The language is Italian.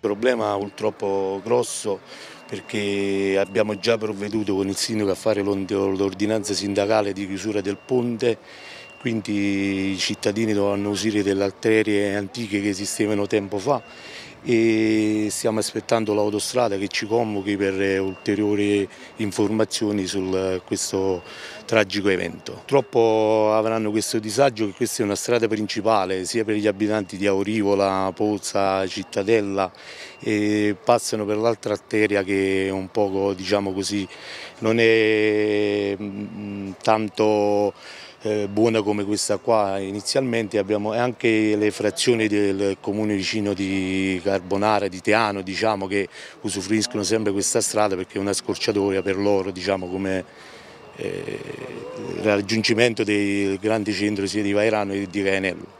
problema purtroppo grosso perché abbiamo già provveduto con il sindaco a fare l'ordinanza sindacale di chiusura del ponte quindi i cittadini dovranno usare delle arterie antiche che esistevano tempo fa e stiamo aspettando l'autostrada che ci convochi per ulteriori informazioni su questo tragico evento. Purtroppo avranno questo disagio che questa è una strada principale sia per gli abitanti di Aurivola, Pozza, Cittadella e passano per l'altra arteria che un poco diciamo così non è mm, tanto eh, buona come questa qua inizialmente abbiamo anche le frazioni del comune vicino di Carbonara, di Teano diciamo, che usufruiscono sempre questa strada perché è una scorciatoia per loro diciamo, come eh, raggiungimento dei grandi centri sia di Vairano che di Caenello.